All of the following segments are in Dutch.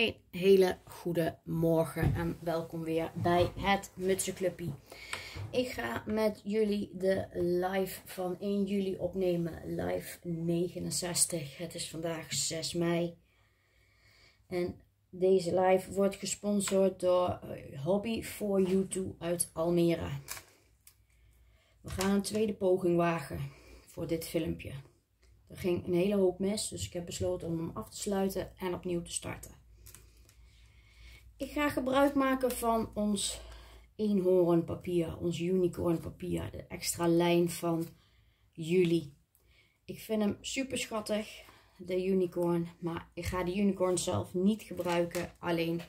Een hele goede morgen en welkom weer bij het Mutsenclubje. Ik ga met jullie de live van 1 juli opnemen, live 69. Het is vandaag 6 mei. En deze live wordt gesponsord door eh, Hobby for You 2 uit Almere. We gaan een tweede poging wagen voor dit filmpje. Er ging een hele hoop mis, dus ik heb besloten om hem af te sluiten en opnieuw te starten. Ik ga gebruik maken van ons eenhoornpapier, ons unicorn papier, de extra lijn van juli. Ik vind hem super schattig, de unicorn, maar ik ga de unicorn zelf niet gebruiken, alleen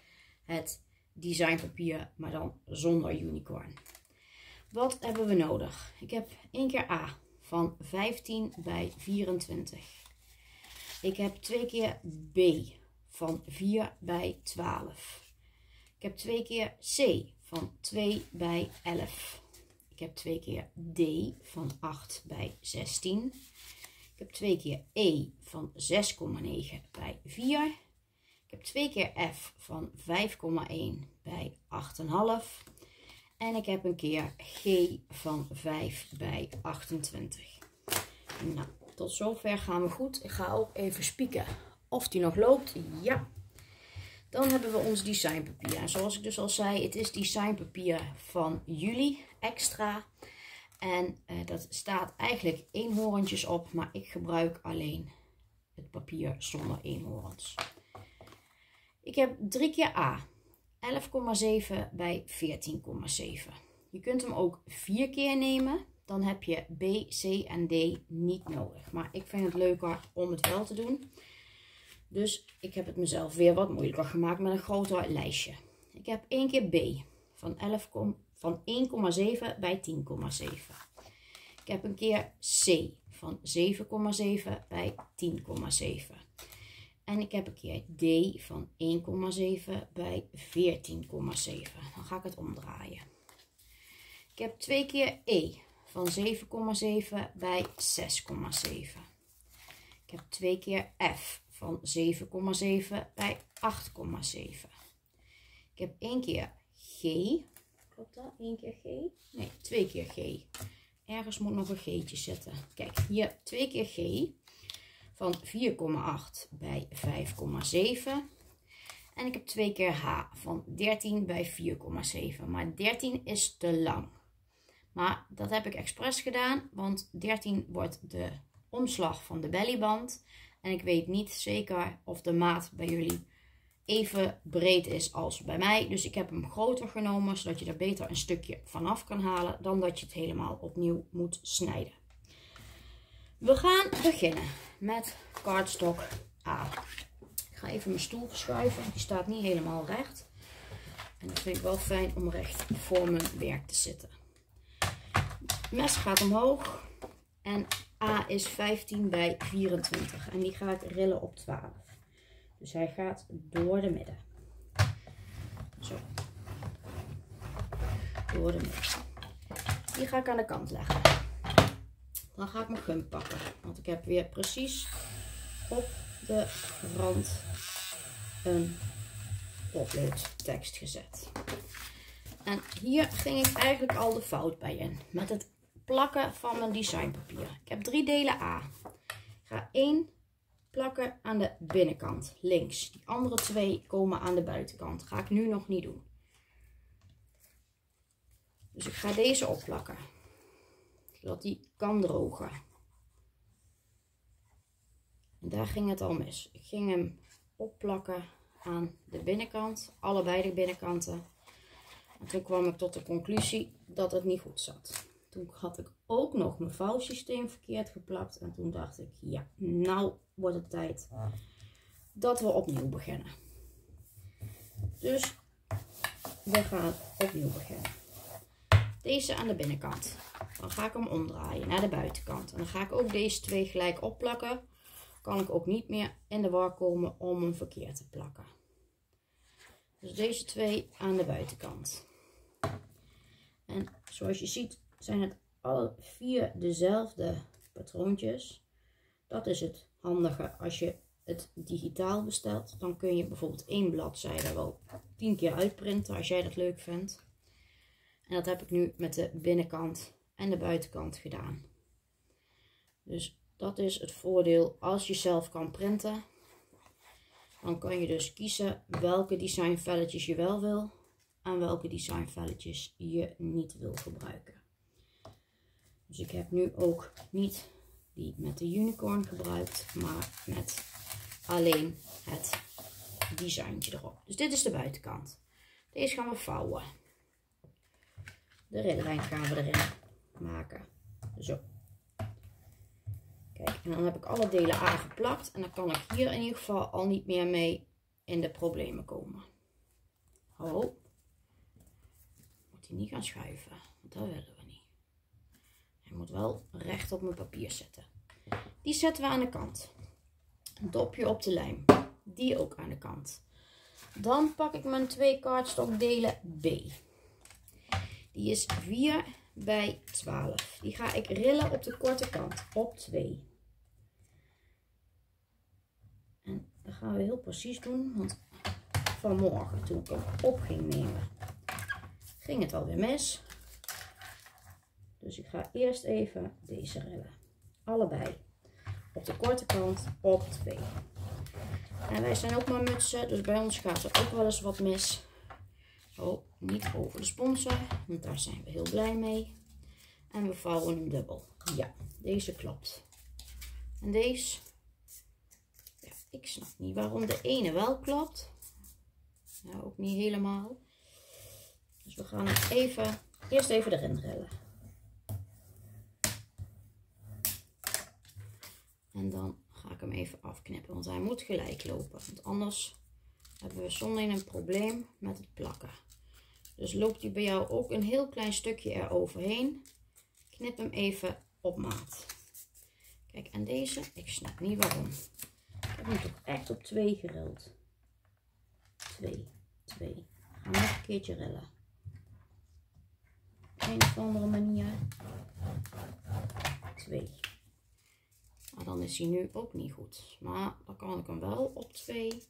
het designpapier, maar dan zonder unicorn. Wat hebben we nodig? Ik heb één keer A van 15 bij 24. Ik heb twee keer B van 4 bij 12. Ik heb twee keer C van 2 bij 11. Ik heb twee keer D van 8 bij 16. Ik heb twee keer E van 6,9 bij 4. Ik heb twee keer F van 5,1 bij 8,5. En ik heb een keer G van 5 bij 28. Nou, tot zover gaan we goed. Ik ga ook even spieken of die nog loopt. Ja. Dan hebben we ons designpapier. En zoals ik dus al zei, het is designpapier van juli extra. En uh, dat staat eigenlijk eenhoorntjes op, maar ik gebruik alleen het papier zonder eenhoorns. Ik heb drie keer A. 11,7 bij 14,7. Je kunt hem ook vier keer nemen. Dan heb je B, C en D niet nodig. Maar ik vind het leuker om het wel te doen. Dus ik heb het mezelf weer wat moeilijker gemaakt met een groter lijstje. Ik heb één keer B van, 11, van 1,7 bij 10,7. Ik heb een keer C van 7,7 bij 10,7. En ik heb een keer D van 1,7 bij 14,7. Dan ga ik het omdraaien. Ik heb twee keer E van 7,7 bij 6,7. Ik heb twee keer F van 7,7 bij 8,7. Ik heb één keer G. Klopt dat? Eén keer G? Nee, twee keer G. Ergens moet nog een G'tje zitten. Kijk, hier twee keer G van 4,8 bij 5,7. En ik heb twee keer H van 13 bij 4,7. Maar 13 is te lang. Maar dat heb ik expres gedaan, want 13 wordt de omslag van de bellyband. En ik weet niet zeker of de maat bij jullie even breed is als bij mij. Dus ik heb hem groter genomen, zodat je er beter een stukje vanaf kan halen dan dat je het helemaal opnieuw moet snijden. We gaan beginnen met cardstock A. Ik ga even mijn stoel verschuiven, die staat niet helemaal recht. En dat vind ik wel fijn om recht voor mijn werk te zitten. Mes gaat omhoog en A is 15 bij 24 en die ga ik rillen op 12. Dus hij gaat door de midden. Zo. Door de midden. Die ga ik aan de kant leggen. Dan ga ik mijn gum pakken. Want ik heb weer precies op de rand een potloodtekst gezet. En hier ging ik eigenlijk al de fout bij in. Met het plakken van mijn designpapier. Ik heb drie delen A. Ik ga één plakken aan de binnenkant, links. Die andere twee komen aan de buitenkant. Ga ik nu nog niet doen. Dus ik ga deze opplakken. Zodat die kan drogen. En daar ging het al mis. Ik ging hem opplakken aan de binnenkant. Allebei de binnenkanten. En toen kwam ik tot de conclusie dat het niet goed zat. Toen had ik ook nog mijn vouwsysteem verkeerd geplakt. En toen dacht ik, ja, nou wordt het tijd dat we opnieuw beginnen. Dus we gaan opnieuw beginnen. Deze aan de binnenkant. Dan ga ik hem omdraaien naar de buitenkant. En dan ga ik ook deze twee gelijk opplakken. Kan ik ook niet meer in de war komen om hem verkeerd te plakken. Dus deze twee aan de buitenkant. En zoals je ziet zijn het alle vier dezelfde patroontjes. Dat is het handige als je het digitaal bestelt, dan kun je bijvoorbeeld één bladzijde wel tien keer uitprinten als jij dat leuk vindt. En dat heb ik nu met de binnenkant en de buitenkant gedaan. Dus dat is het voordeel als je zelf kan printen. Dan kan je dus kiezen welke designvelletjes je wel wil en welke designvelletjes je niet wil gebruiken. Dus ik heb nu ook niet die met de unicorn gebruikt, maar met alleen het designtje erop. Dus dit is de buitenkant. Deze gaan we vouwen. De rillijn gaan we erin maken. Zo. Kijk, en dan heb ik alle delen aangeplakt. En dan kan ik hier in ieder geval al niet meer mee in de problemen komen. Oh. Moet hij niet gaan schuiven. Want dat willen we Hij moet wel recht op mijn papier zitten. Die zetten we aan de kant. Dopje op de lijm. Die ook aan de kant. Dan pak ik mijn twee cardstock delen B. Die is 4 bij 12. Die ga ik rillen op de korte kant, op 2. En dat gaan we heel precies doen, want vanmorgen toen ik hem op ging nemen, ging het alweer mis. Dus ik ga eerst even deze rillen. Allebei. Op de korte kant op 2. En wij zijn ook maar mutsen, dus bij ons gaat er ook wel eens wat mis. Oh, niet over de sponsor, want daar zijn we heel blij mee. En we vouwen hem dubbel. Ja, deze klopt. En deze, ja, ik snap niet waarom de ene wel klopt. Nou, ook niet helemaal. Dus we gaan even, eerst even erin drillen. En dan ga ik hem even afknippen, want hij moet gelijk lopen. Want anders hebben we zonderling een probleem met het plakken. Dus loopt hij bij jou ook een heel klein stukje eroverheen. Knip hem even op maat. Kijk, en deze, ik snap niet waarom. Ik heb hem toch echt op 2 gerild. 2, 2. Gaan nog een keertje rillen. Op een of andere manier. 2. Dan is hij nu ook niet goed. Maar dan kan ik hem wel op 2.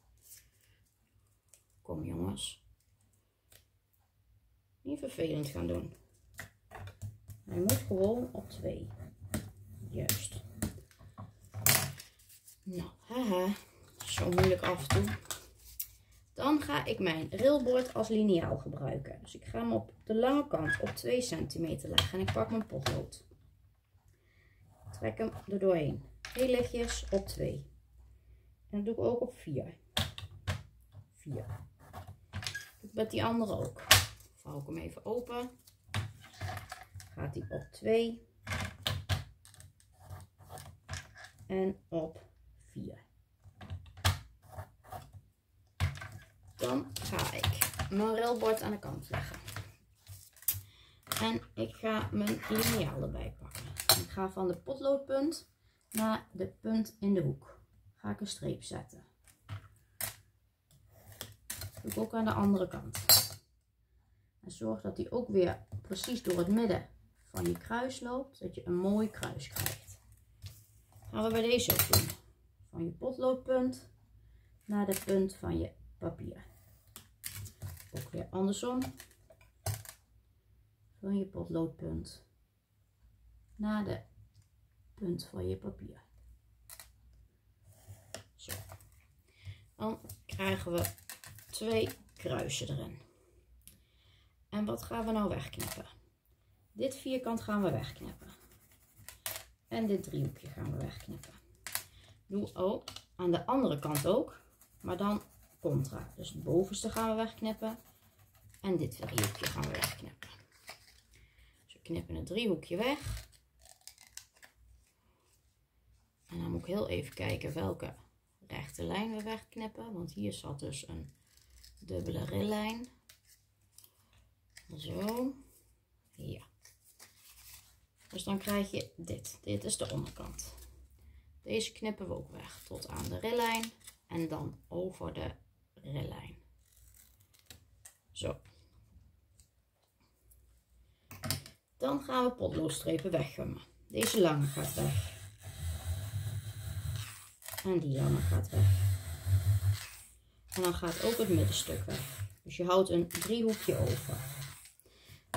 Kom jongens. Niet vervelend gaan doen. Hij moet gewoon op 2. Juist. Nou, haha. Zo moeilijk af en. Dan ga ik mijn railboard als liniaal gebruiken. Dus ik ga hem op de lange kant op 2 centimeter leggen. En ik pak mijn potlood. Trek hem er doorheen. Heel op 2. En dat doe ik ook op 4. 4. Met die andere ook. Vouw ik hem even open. Gaat hij op 2. En op 4. Dan ga ik mijn railbord aan de kant leggen. En ik ga mijn liniaal erbij pakken. Ik ga van de potloodpunt naar de punt in de hoek. Ga ik een streep zetten. Doe ik ook aan de andere kant. En zorg dat die ook weer precies door het midden van je kruis loopt. Dat je een mooi kruis krijgt. Gaan we bij deze ook doen. Van je potloodpunt naar de punt van je papier. Ook weer andersom. Van je potloodpunt naar de van je papier. Zo. Dan krijgen we twee kruisen erin. En wat gaan we nou wegknippen? Dit vierkant gaan we wegknippen. En dit driehoekje gaan we wegknippen. Doe ook aan de andere kant ook, maar dan contra. Dus het bovenste gaan we wegknippen. En dit driehoekje gaan we wegknippen. Dus we knippen het driehoekje weg. En dan moet ik heel even kijken welke rechte lijn we wegknippen. Want hier zat dus een dubbele rillijn. Zo. Ja. Dus dan krijg je dit. Dit is de onderkant. Deze knippen we ook weg tot aan de rillijn. En dan over de rillijn. Zo. Dan gaan we potloodstrepen weggummen. Deze lange gaat weg. En die lange gaat weg. En dan gaat ook het middenstuk weg. Dus je houdt een driehoekje over.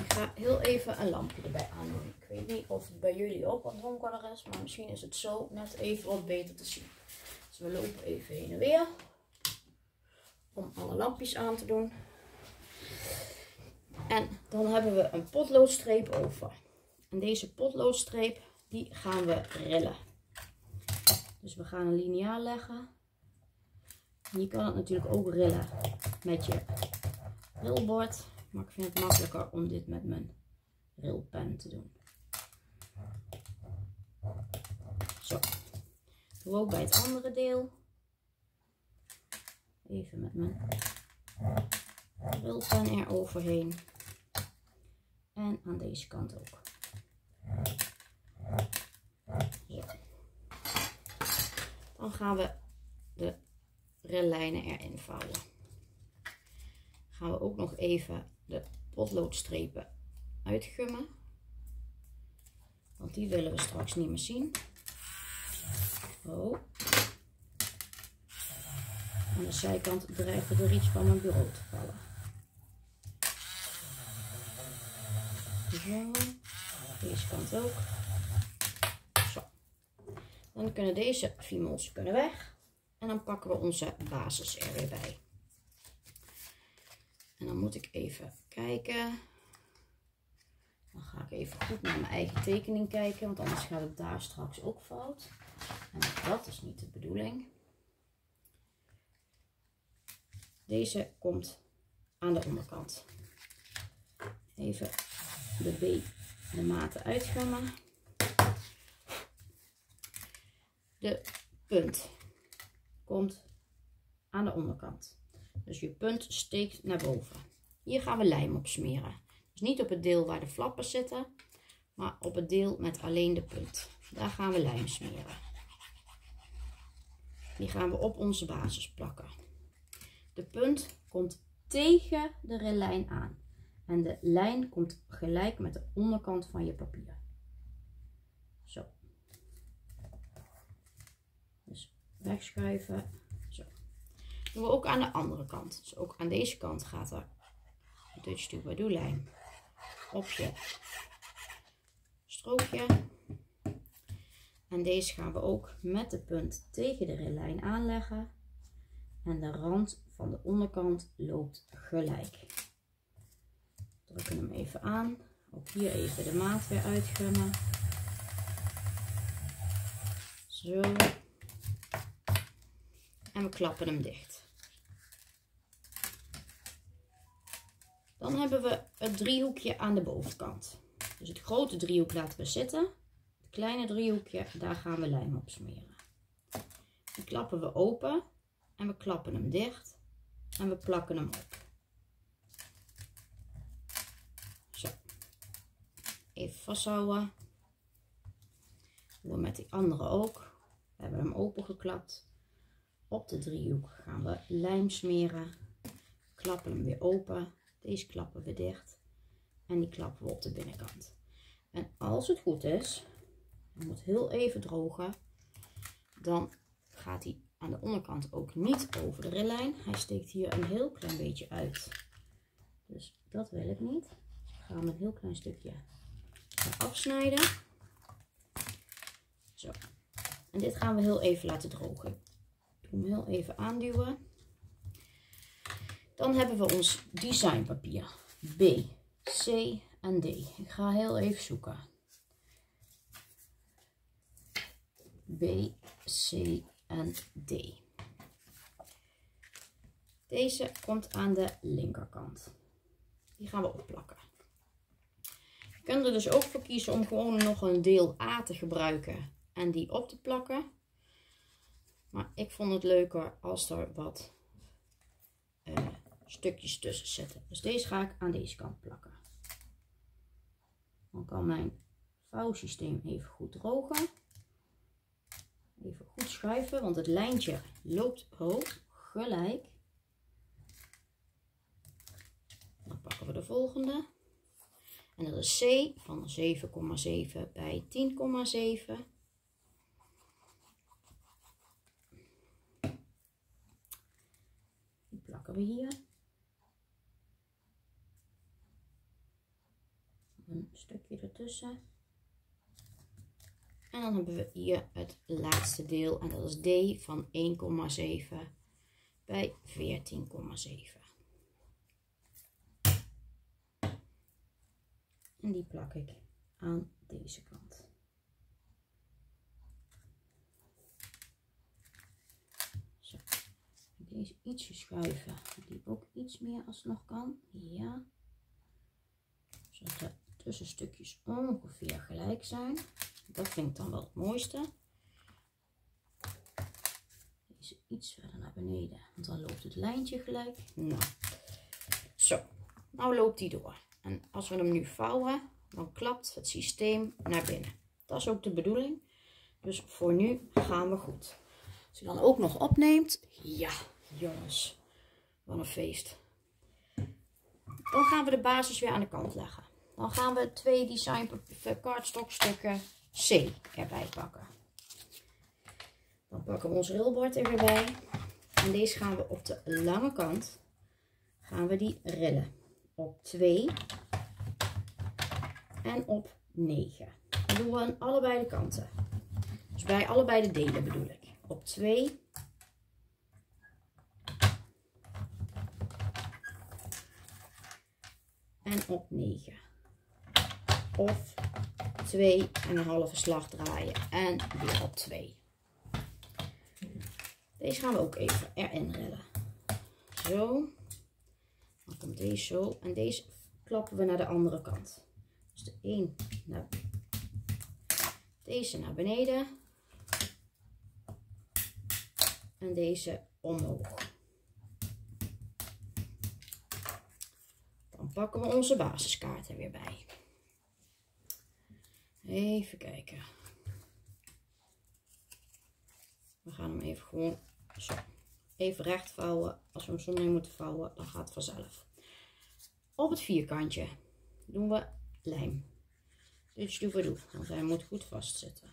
Ik ga heel even een lampje erbij aandoen. Ik weet niet of het bij jullie ook wat donkerder is, maar misschien is het zo net even wat beter te zien. Dus we lopen even heen en weer om alle lampjes aan te doen. En dan hebben we een potloodstreep over. En deze potloodstreep die gaan we rillen. Dus we gaan een liniaal leggen. En je kan het natuurlijk ook rillen met je rilbord. Maar ik vind het makkelijker om dit met mijn rilpen te doen. Zo. Doe ook bij het andere deel. Even met mijn rilpen er overheen. En aan deze kant ook. Dan gaan we de rillijnen erin vouwen. Gaan we ook nog even de potloodstrepen uitgummen. Want die willen we straks niet meer zien. Oh. Aan de zijkant dreigt er iets van mijn bureau te vallen. Zo. Deze kant ook. Dan kunnen deze fiemels kunnen weg. En dan pakken we onze basis er weer bij. En dan moet ik even kijken. Dan ga ik even goed naar mijn eigen tekening kijken. Want anders gaat het daar straks ook fout. En dat is niet de bedoeling. Deze komt aan de onderkant. Even de B, de maten uitgummen. De punt komt aan de onderkant. Dus je punt steekt naar boven. Hier gaan we lijm op smeren. Dus niet op het deel waar de flappen zitten, maar op het deel met alleen de punt. Daar gaan we lijm smeren. Die gaan we op onze basis plakken. De punt komt tegen de rillijn aan. En de lijn komt gelijk met de onderkant van je papier. Zo. Dus wegschuiven. Zo. Doen we ook aan de andere kant. Dus ook aan deze kant gaat er een Dutch Troubadour lijn op je strookje. En deze gaan we ook met de punt tegen de rillijn aanleggen. En de rand van de onderkant loopt gelijk. Drukken hem even aan. Ook hier even de maat weer uitgummen. Zo. En we klappen hem dicht. Dan hebben we het driehoekje aan de bovenkant. Dus het grote driehoek laten we zitten. Het kleine driehoekje, daar gaan we lijm op smeren. Die klappen we open en we klappen hem dicht en we plakken hem op. Zo. Even vasthouden. Doen we met die andere ook. We hebben hem opengeklapt. Op de driehoek gaan we lijm smeren. Klappen hem weer open. Deze klappen we dicht. En die klappen we op de binnenkant. En als het goed is, hij moet heel even drogen, dan gaat hij aan de onderkant ook niet over de rillijn. Hij steekt hier een heel klein beetje uit. Dus dat wil ik niet. Dus ik ga hem een heel klein stukje afsnijden. Zo. En dit gaan we heel even laten drogen. Hem heel even aanduwen. Dan hebben we ons designpapier. B, C en D. Ik ga heel even zoeken. B, C en D. Deze komt aan de linkerkant. Die gaan we opplakken. Je kunt er dus ook voor kiezen om gewoon nog een deel A te gebruiken en die op te plakken. Maar ik vond het leuker als er wat uh, stukjes tussen zitten. Dus deze ga ik aan deze kant plakken. Dan kan mijn vouwsysteem even goed drogen. Even goed schuiven, want het lijntje loopt hoog, gelijk. Dan pakken we de volgende. En dat is C van 7,7 bij 10,7. Plakken we hier. Een stukje ertussen. En dan hebben we hier het laatste deel en dat is D van 1,7 bij 14,7. En die plak ik aan deze kant. Zo. Deze ietsje schuiven. Die ook iets meer als het nog kan. Ja. Zodat de tussenstukjes ongeveer gelijk zijn. Dat vind ik dan wel het mooiste. Deze iets verder naar beneden. Want dan loopt het lijntje gelijk. Nou. Zo. Nou loopt die door. En als we hem nu vouwen, dan klapt het systeem naar binnen. Dat is ook de bedoeling. Dus voor nu gaan we goed. Als je dan ook nog opneemt, ja, jongens, wat een feest. Dan gaan we de basis weer aan de kant leggen. Dan gaan we twee design cardstockstukken C erbij pakken. Dan pakken we ons rilbord er weer bij. En deze gaan we op de lange kant, gaan we die rillen. Op 2 en op 9. Dat doen we aan allebei de kanten. Dus bij allebei de delen bedoel ik. Op 2 en op 9. Of 2 en een halve slag draaien en weer op 2. Deze gaan we ook even erin rillen. Zo. Dan komt deze zo en deze klappen we naar de andere kant. Dus de 1 naar deze naar beneden. En deze omhoog. Dan pakken we onze basiskaart er weer bij. Even kijken. We gaan hem even gewoon zo. Even recht vouwen. Als we hem zonderling moeten vouwen, dan gaat het vanzelf. Op het vierkantje doen we lijm. Dus doen we doen, want hij moet goed vastzitten.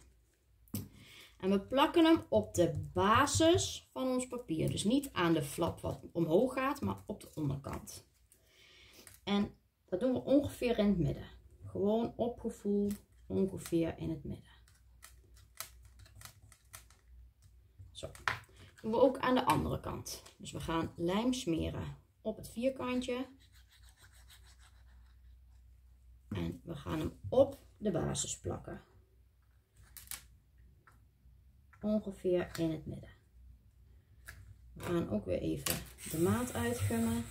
En we plakken hem op de basis van ons papier. Dus niet aan de flap wat omhoog gaat, maar op de onderkant. En dat doen we ongeveer in het midden. Gewoon op gevoel ongeveer in het midden. Zo. Doen we ook aan de andere kant. Dus we gaan lijm smeren op het vierkantje. En we gaan hem op de basis plakken. Ongeveer in het midden. We gaan ook weer even de maat uitgummen.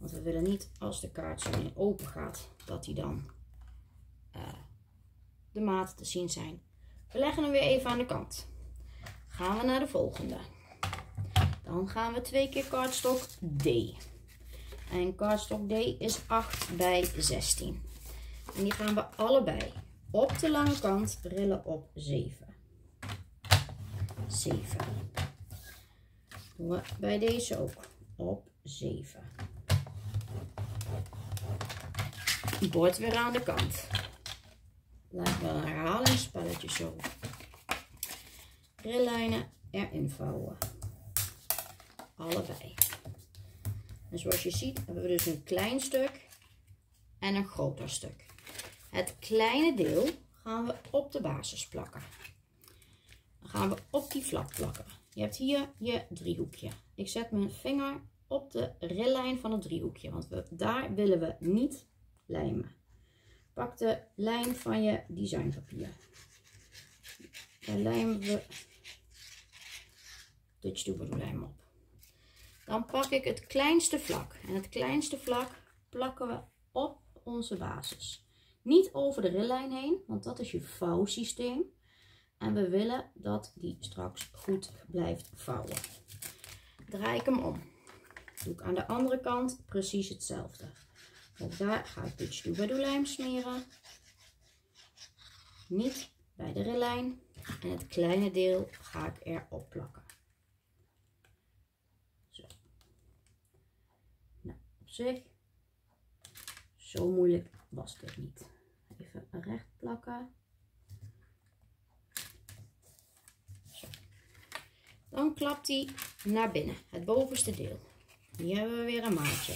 Want we willen niet als de kaart zo open gaat, dat hij dan uh, de maten te zien zijn. We leggen hem weer even aan de kant. Gaan we naar de volgende. Dan gaan we twee keer cardstock D. En cardstock D is 8 bij 16. En die gaan we allebei op de lange kant rillen op 7. 7. Doen we bij deze ook op 7. Bord weer aan de kant. Laten we een herhalingsspelletje zo. Rillijnen erin vouwen. Allebei. En zoals je ziet hebben we dus een klein stuk en een groter stuk. Het kleine deel gaan we op de basis plakken. Dan gaan we op die vlak plakken. Je hebt hier je driehoekje. Ik zet mijn vinger op de rillijn van het driehoekje, want we, daar willen we niet lijmen. Pak de lijn van je designpapier. Daar lijmen we Dutch lijm op. Dan pak ik het kleinste vlak. En het kleinste vlak plakken we op onze basis. Niet over de rillijn heen, want dat is je vouwsysteem. En we willen dat die straks goed blijft vouwen. Draai ik hem om. Doe ik aan de andere kant precies hetzelfde. Daar ga ik Dutch lijm smeren. Niet bij de rillijn. En het kleine deel ga ik erop plakken. Zo. Nou, op zich. Zo moeilijk was dit niet. Even recht plakken. Zo. Dan klapt hij naar binnen, het bovenste deel. Hier hebben we weer een maatje.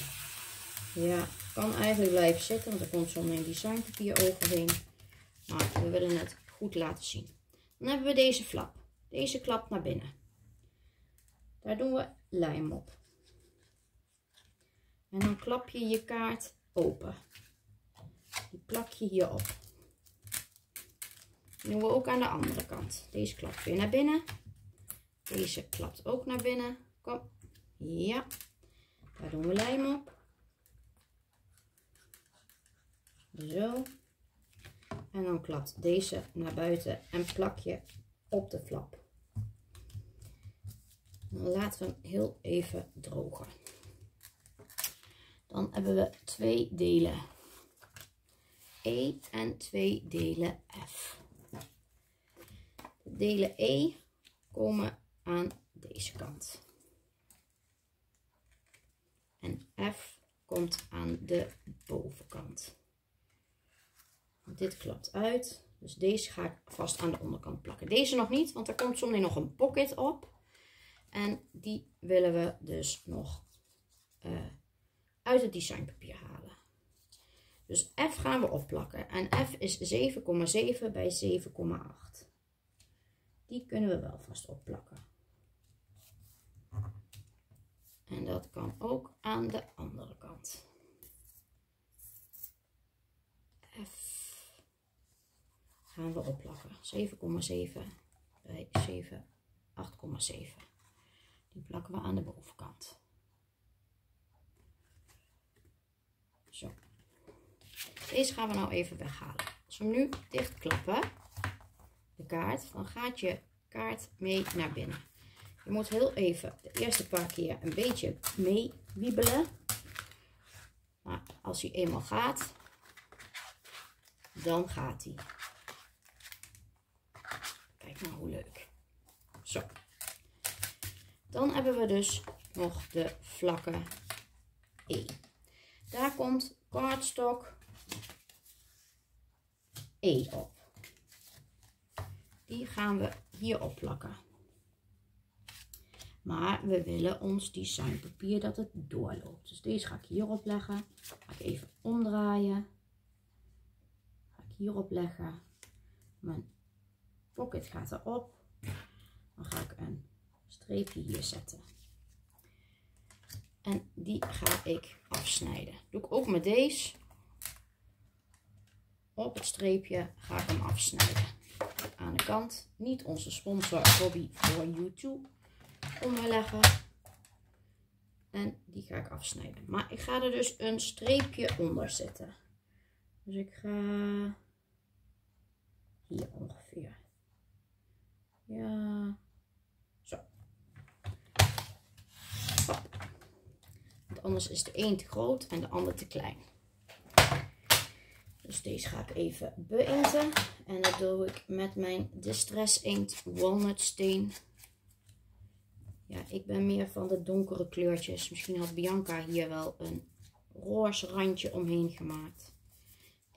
Ja, kan eigenlijk blijven zitten, want er komt zo'n designpapier overheen. Maar we willen het goed laten zien. Dan hebben we deze flap. Deze klapt naar binnen. Daar doen we lijm op. En dan klap je je kaart open. Die plak je hierop. Dat doen we ook aan de andere kant. Deze klapt weer naar binnen. Deze klapt ook naar binnen. Kom. Ja. Daar doen we lijm op. Zo. Klapt deze naar buiten en plak je op de flap. Dan laten we hem heel even drogen. Dan hebben we twee delen E en twee delen F. De delen E komen aan deze kant. En F komt aan de bovenkant. Dit klapt uit. Dus deze ga ik vast aan de onderkant plakken. Deze nog niet, want er komt zometeen nog een pocket op. En die willen we dus nog uh, uit het designpapier halen. Dus F gaan we opplakken. En F is 7,7 bij 7,8. Die kunnen we wel vast opplakken. En dat kan ook aan de andere kant. Gaan we opplakken. 7,7 bij 7, 8,7. Die plakken we aan de bovenkant. Zo. Deze gaan we nou even weghalen. Als we hem nu dichtklappen, de kaart, dan gaat je kaart mee naar binnen. Je moet heel even de eerste paar keer een beetje mee wiebelen. Maar als hij eenmaal gaat, dan gaat hij. Nou leuk. Zo. Dan hebben we dus nog de vlakke E. Daar komt cardstock E op. Die gaan we hier opplakken. Maar we willen ons designpapier dat het doorloopt. Dus deze ga ik hierop leggen. Ga ik even omdraaien. Ga ik hierop leggen. Mijn pocket gaat erop. Dan ga ik een streepje hier zetten. En die ga ik afsnijden. Doe ik ook met deze. Op het streepje ga ik hem afsnijden. Aan de kant. Niet onze sponsor Hobby voor YouTube onderleggen. En die ga ik afsnijden. Maar ik ga er dus een streepje onder zetten. Dus ik ga hier ongeveer. Ja, zo. Want anders is de een te groot en de ander te klein. Dus deze ga ik even beinten. En dat doe ik met mijn Distress Inkt Walnut Steen. Ja, ik ben meer van de donkere kleurtjes. Misschien had Bianca hier wel een roze randje omheen gemaakt.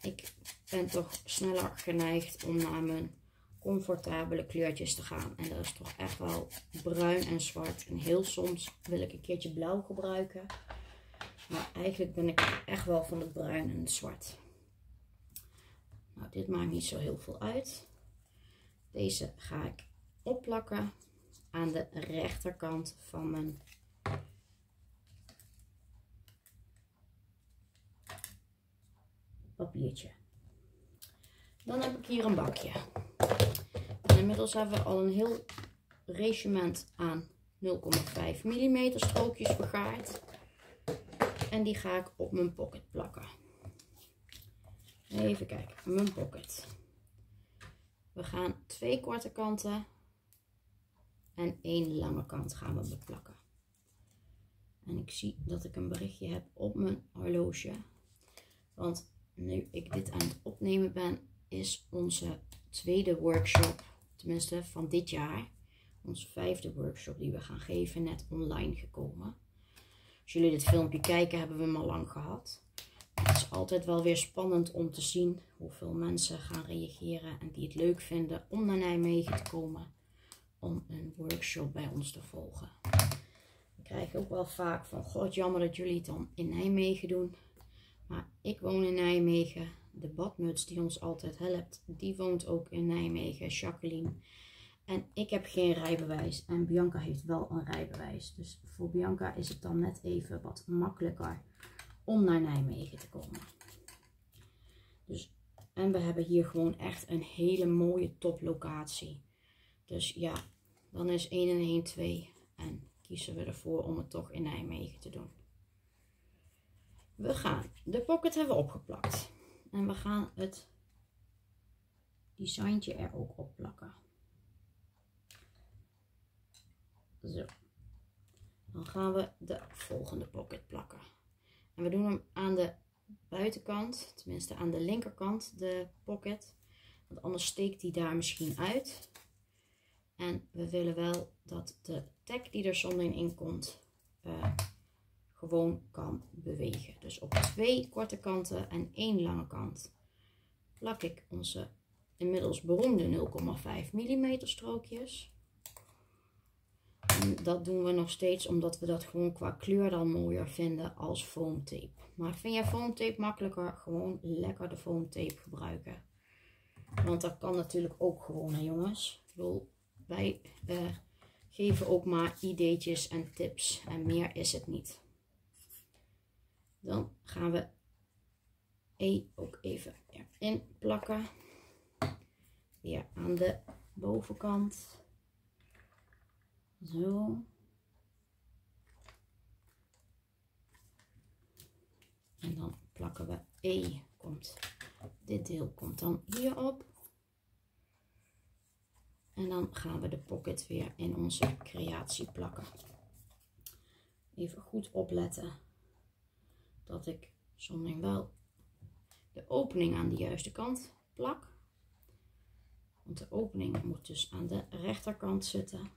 Ik ben toch sneller geneigd om naar mijn comfortabele kleurtjes te gaan. En dat is toch echt wel bruin en zwart. En heel soms wil ik een keertje blauw gebruiken. Maar eigenlijk ben ik echt wel van het bruin en het zwart. Nou, dit maakt niet zo heel veel uit. Deze ga ik opplakken aan de rechterkant van mijn papiertje. Dan heb ik hier een bakje. Inmiddels hebben we al een heel regiment aan 0,5 mm strookjes vergaard. En die ga ik op mijn pocket plakken. Even kijken, mijn pocket. We gaan twee korte kanten en één lange kant gaan we beplakken. En ik zie dat ik een berichtje heb op mijn horloge. Want nu ik dit aan het opnemen ben, is onze tweede workshop, tenminste van dit jaar, onze vijfde workshop die we gaan geven, net online gekomen. Als jullie dit filmpje kijken, hebben we hem al lang gehad. Het is altijd wel weer spannend om te zien hoeveel mensen gaan reageren en die het leuk vinden om naar Nijmegen te komen. om een workshop bij ons te volgen. Ik krijg ook wel vaak van, god jammer dat jullie het dan in Nijmegen doen. Maar ik woon in Nijmegen. De badmuts die ons altijd helpt, die woont ook in Nijmegen, Jacqueline. En ik heb geen rijbewijs en Bianca heeft wel een rijbewijs. Dus voor Bianca is het dan net even wat makkelijker om naar Nijmegen te komen. Dus, en we hebben hier gewoon echt een hele mooie toplocatie. Dus ja, dan is 1 en 1 2 en kiezen we ervoor om het toch in Nijmegen te doen. We gaan de pocket hebben opgeplakt. En we gaan het designtje er ook op plakken. Zo. Dan gaan we de volgende pocket plakken. En we doen hem aan de buitenkant, tenminste aan de linkerkant, de pocket. Want anders steekt die daar misschien uit. En we willen wel dat de tag die er zonderling in komt, uh, gewoon kan bewegen. Dus op twee korte kanten en één lange kant plak ik onze inmiddels beroemde 0,5 mm strookjes. En dat doen we nog steeds omdat we dat gewoon qua kleur dan mooier vinden als foamtape. Maar vind jij foamtape makkelijker? Gewoon lekker de foamtape gebruiken. Want dat kan natuurlijk ook gewoon hè jongens. Wij uh, geven ook maar ideetjes en tips en meer is het niet. Dan gaan we E ook even erin plakken. Weer aan de bovenkant. Zo. En dan plakken we E. Komt, dit deel komt dan hierop. En dan gaan we de pocket weer in onze creatie plakken. Even goed opletten dat ik zonderling wel de opening aan de juiste kant plak. Want de opening moet dus aan de rechterkant zitten.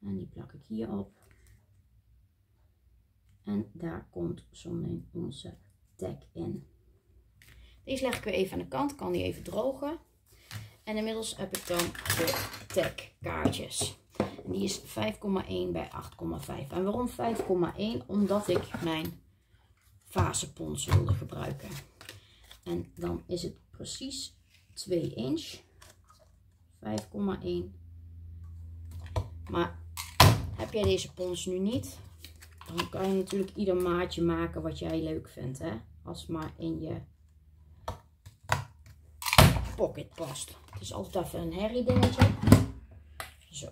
En die plak ik hier op. En daar komt zonderling onze tag in. Deze leg ik weer even aan de kant, kan die even drogen. En inmiddels heb ik dan de tag kaartjes. En die is 5,1 bij 8,5. En waarom 5,1? Omdat ik mijn fasepons wilde gebruiken. En dan is het precies 2 inch. 5,1. Maar heb jij deze pons nu niet, dan kan je natuurlijk ieder maatje maken wat jij leuk vindt. Hè? Als het maar in je pocket past. Het is altijd even een herrie dingetje. Zo.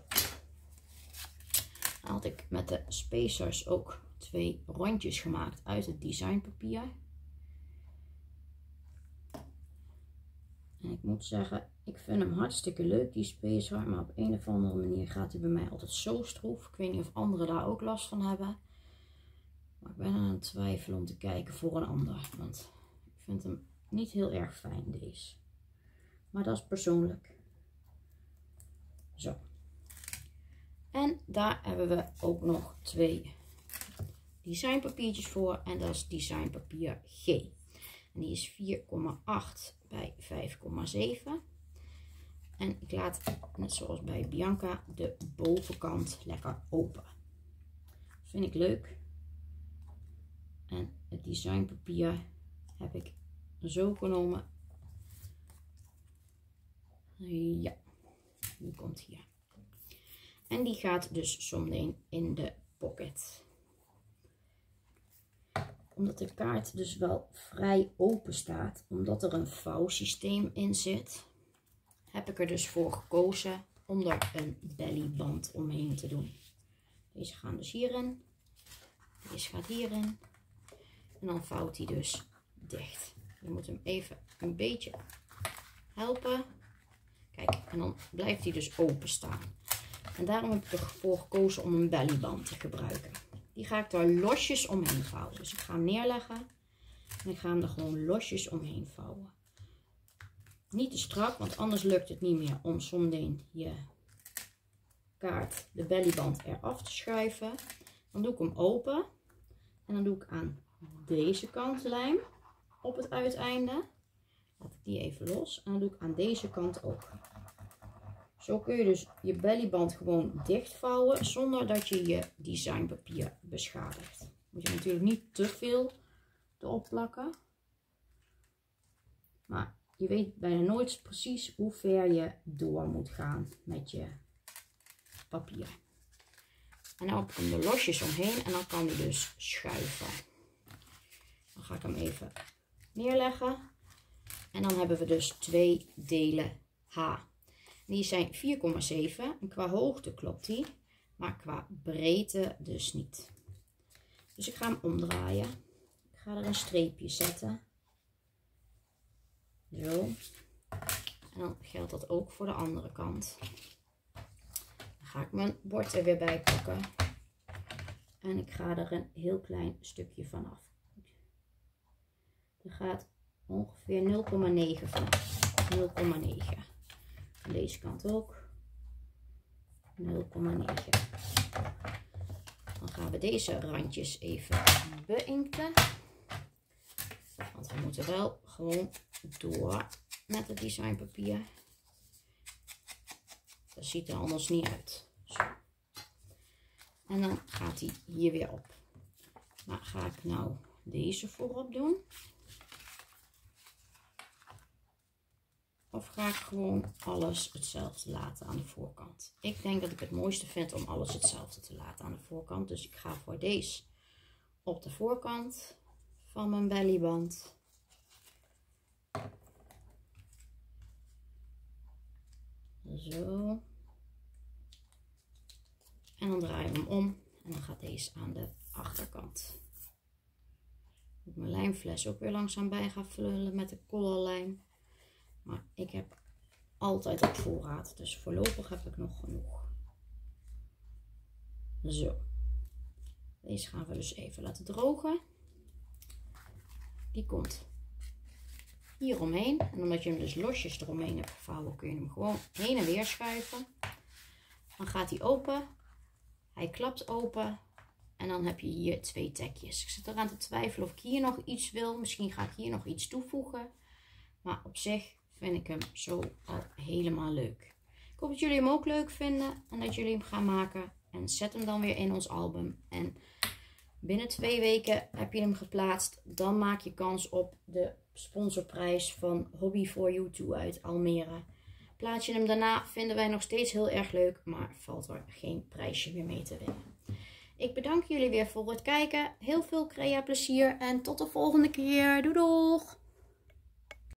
Dan had ik met de spacers ook twee rondjes gemaakt uit het designpapier. En ik moet zeggen, ik vind hem hartstikke leuk, die spacer. Maar op een of andere manier gaat hij bij mij altijd zo stroef. Ik weet niet of anderen daar ook last van hebben. Maar ik ben aan het twijfelen om te kijken voor een ander. Want ik vind hem niet heel erg fijn, deze. Maar dat is persoonlijk. Zo. En daar hebben we ook nog twee designpapiertjes voor. En dat is designpapier G. En die is 4,8 bij 5,7. En ik laat, net zoals bij Bianca, de bovenkant lekker open. Vind ik leuk. En het designpapier heb ik zo genomen. Ja, die komt hier. En die gaat dus zometeen in de pocket omdat de kaart dus wel vrij open staat, omdat er een vouwsysteem in zit, heb ik er dus voor gekozen om er een bellyband omheen te doen. Deze gaan dus hierin, deze gaat hierin en dan vouwt hij dus dicht. Je moet hem even een beetje helpen. Kijk, en dan blijft hij dus open staan. En daarom heb ik ervoor gekozen om een bellyband te gebruiken. Die ga ik daar losjes omheen vouwen. Dus ik ga hem neerleggen. En ik ga hem er gewoon losjes omheen vouwen. Niet te strak, want anders lukt het niet meer om zometeen je kaart, de bellyband eraf te schuiven. Dan doe ik hem open. En dan doe ik aan deze kant lijm op het uiteinde. Laat ik die even los. En dan doe ik aan deze kant ook. Zo kun je dus je bellyband gewoon dichtvouwen zonder dat je je designpapier beschadigt. Moet je natuurlijk niet te veel erop plakken. Maar je weet bijna nooit precies hoe ver je door moet gaan met je papier. En dan komen er losjes omheen en dan kan die dus schuiven. Dan ga ik hem even neerleggen. En dan hebben we dus twee delen H. Die zijn 4,7 en qua hoogte klopt die, maar qua breedte dus niet. Dus ik ga hem omdraaien. Ik ga er een streepje zetten. Zo. En dan geldt dat ook voor de andere kant. Dan ga ik mijn bord er weer bij pakken. En ik ga er een heel klein stukje vanaf. Er gaat ongeveer 0,9 vanaf. 0,9. Deze kant ook. 0,9. Dan gaan we deze randjes even beinkten. Want we moeten wel gewoon door met het designpapier. Dat ziet er anders niet uit. Zo. En dan gaat hij hier weer op. Maar ga ik nou deze voorop doen? Of ga ik gewoon alles hetzelfde laten aan de voorkant? Ik denk dat ik het mooiste vind om alles hetzelfde te laten aan de voorkant. Dus ik ga voor deze op de voorkant van mijn bellyband. Zo. En dan draai ik hem om. En dan gaat deze aan de achterkant. Ik mijn lijmfles ook weer langzaam bij gaan vullen met de colorlijm. Maar ik heb altijd op voorraad. Dus voorlopig heb ik nog genoeg. Zo. Deze gaan we dus even laten drogen. Die komt hier omheen. En omdat je hem dus losjes eromheen hebt gevouwen, kun je hem gewoon heen en weer schuiven. Dan gaat hij open. Hij klapt open. En dan heb je hier twee tekjes. Ik zit eraan te twijfelen of ik hier nog iets wil. Misschien ga ik hier nog iets toevoegen. Maar op zich vind ik hem zo al helemaal leuk. Ik hoop dat jullie hem ook leuk vinden en dat jullie hem gaan maken. En zet hem dan weer in ons album. En binnen twee weken heb je hem geplaatst. Dan maak je kans op de sponsorprijs van Hobby for You 2 uit Almere. Plaats je hem daarna vinden wij nog steeds heel erg leuk, maar valt er geen prijsje meer mee te winnen. Ik bedank jullie weer voor het kijken. Heel veel crea plezier en tot de volgende keer. Doei doeg!